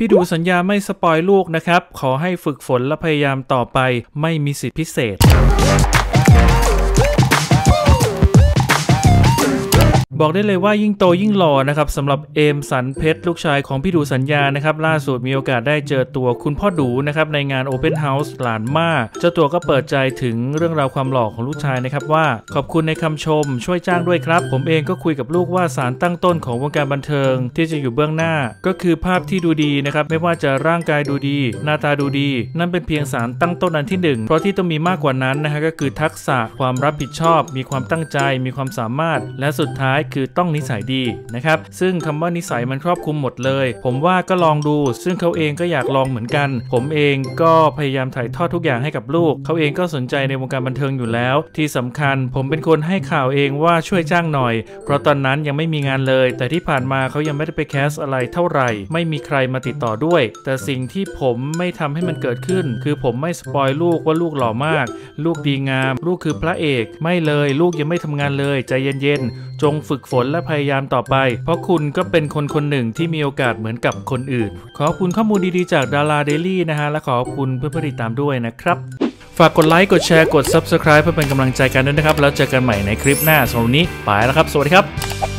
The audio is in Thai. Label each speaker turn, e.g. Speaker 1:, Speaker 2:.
Speaker 1: พี่ดูสัญญาไม่สปอยลูกนะครับ ขอให้ฝึกฝนและพยายามต่อไปไม่มีสิทธิพิเศษ บอกได้เลยว่ายิ่งโตยิ่งหล่อนะครับสำหรับเอมสันเพชรลูกชายของพี่ดูสัญญานะครับล่าสุดมีโอกาสได้เจอตัวคุณพ่อดูนะครับในงาน Open House หลานมาเจ้าตัวก็เปิดใจถึงเรื่องราวความหล่อของลูกชายนะครับว่า ขอบคุณในคำชม ช่วยจ้างด้วยครับ ผมเองก็คุยกับลูกว่าสารตั้งต้นของวงการบันเทิง ที่จะอยู่เบื้องหน้า ก็คือภาพที่ดูดีนะครับไม่ว่าจะร่างกายดูดี หน้าตาดูดี นั่นเป็นเพียงสารตั้งต้นอันที่หนึ่งเพราะที่ต้องมีมากกว่านั้นนะฮะก็คือทักษะความรับผิดชอบ มีความตั้งใจ มีความสามารถ และสุดท้ายคือต้องนิสัยดีนะครับ ซึ่งคำว่านิสัยมันครอบคลุมหมดเลย ผมว่าก็ลองดู ซึ่งเขาเองก็อยากลองเหมือนกัน ผมเองก็พยายามถ่ายทอดทุกอย่างให้กับลูก เขาเองก็สนใจในวงการบันเทิงอยู่แล้ว ที่สำคัญผมเป็นคนให้ข่าวเองว่าช่วยจ้างหน่อย เพราะตอนนั้นยังไม่มีงานเลย แต่ที่ผ่านมาเขายังไม่ได้ไป cast อะไรเท่าไหร่ ไม่มีใครมาติดต่อด้วย แต่สิ่งที่ผมไม่ทำให้มันเกิดขึ้น คือผมไม่ spoil ลูกว่าลูกหล่อมาก ลูกดีงาม ลูกคือพระเอก ไม่เลย ลูกยังไม่ทำงานเลย ใจเย็นๆ จงฝึกฝนและพยายามต่อไป เพราะคุณก็เป็นคนคนหนึ่งที่มีโอกาสเหมือนกับคนอื่น ขอบคุณข้อมูลดีๆจากดาราเดลี่นะฮะ และขอบคุณเพื่อนๆติดตามด้วยนะครับ ฝากกดไลค์ กดแชร์ กด Subscribe เพื่อเป็นกำลังใจกันด้วยนะครับ แล้วเจอกันใหม่ในคลิปหน้าสำหรับวันนี้ ไปแล้วครับ สวัสดีครับ